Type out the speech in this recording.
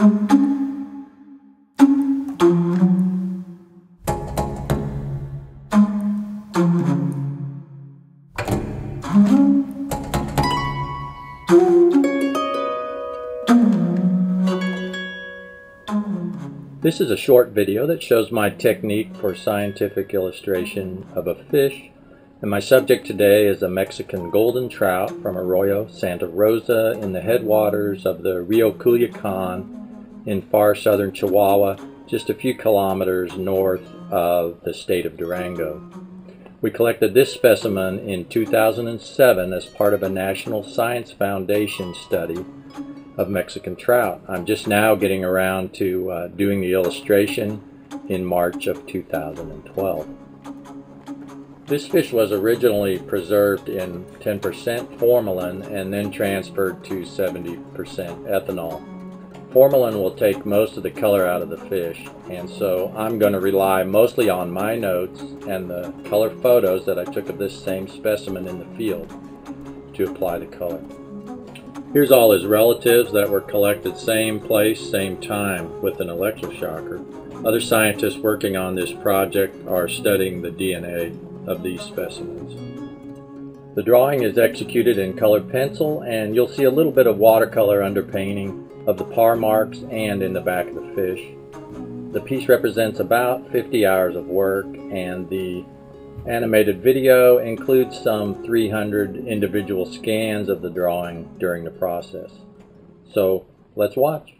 This is a short video that shows my technique for scientific illustration of a fish. And my subject today is a Mexican golden trout from Arroyo Santa Rosa in the headwaters of the Rio Culiacan in far southern Chihuahua just a few kilometers north of the state of Durango. We collected this specimen in 2007 as part of a National Science Foundation study of Mexican trout. I'm just now getting around to uh, doing the illustration in March of 2012. This fish was originally preserved in 10% formalin and then transferred to 70% ethanol. Formalin will take most of the color out of the fish, and so I'm going to rely mostly on my notes and the color photos that I took of this same specimen in the field to apply the color. Here's all his relatives that were collected same place, same time with an electroshocker. Other scientists working on this project are studying the DNA of these specimens. The drawing is executed in colored pencil and you'll see a little bit of watercolor underpainting of the parr marks and in the back of the fish. The piece represents about 50 hours of work and the Animated video includes some 300 individual scans of the drawing during the process. So let's watch.